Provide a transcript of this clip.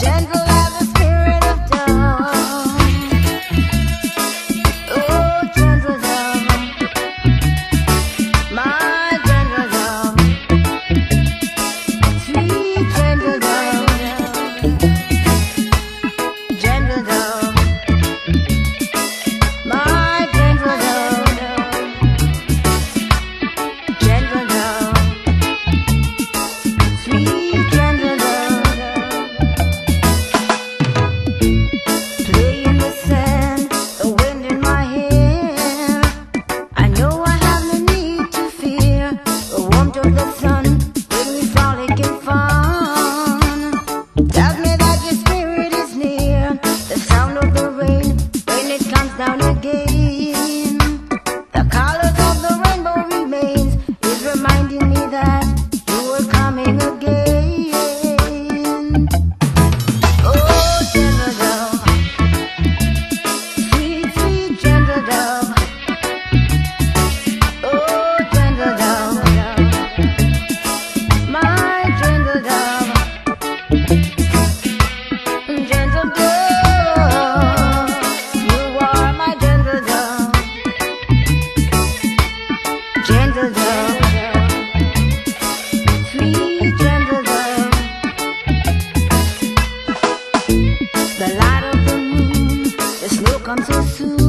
general. Come so soon.